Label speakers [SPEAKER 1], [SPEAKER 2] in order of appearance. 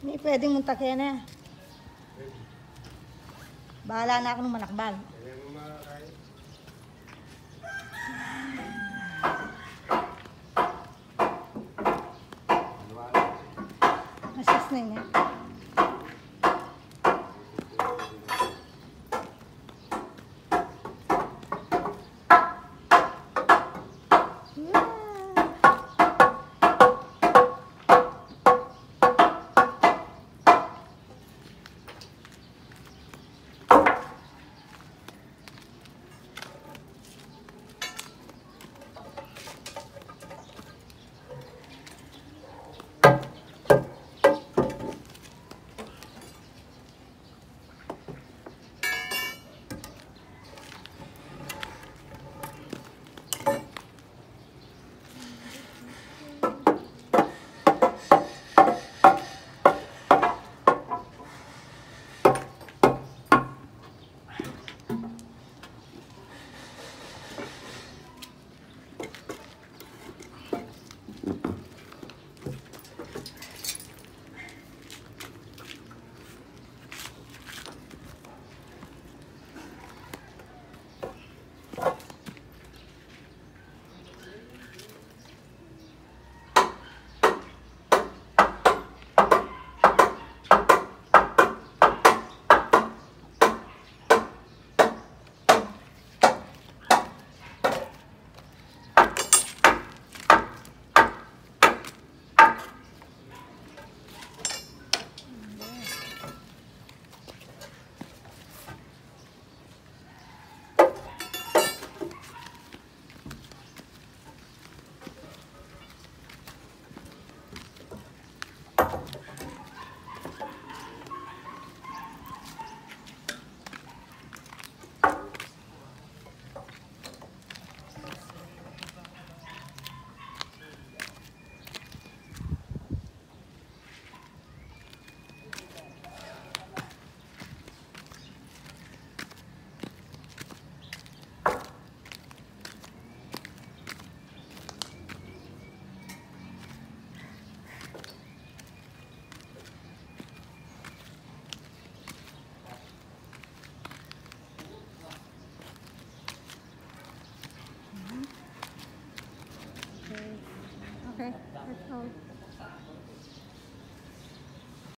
[SPEAKER 1] pwedeng muntakin eh. Bahala na ako ng manakbal. Masas na yun eh. Okay, that's.